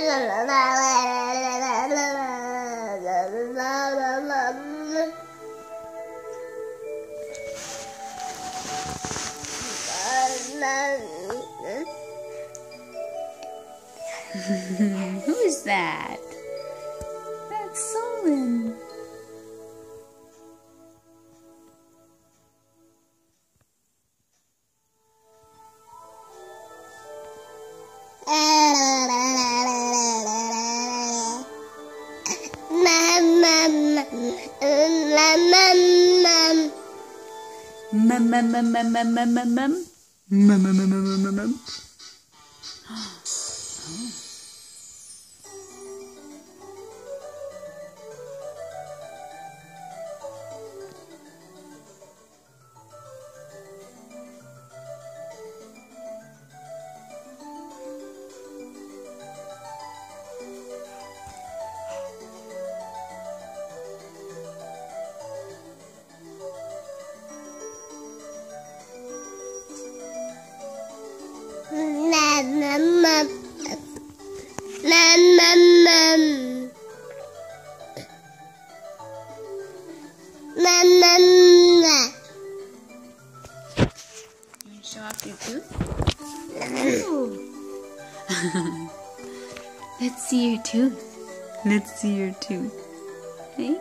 Who's that? Mum, mum, mum, mum, mum, mum, mum, mum. Mum, mum, mum. Show off your tooth. Let's see your tooth. Let's see your tooth. Hey?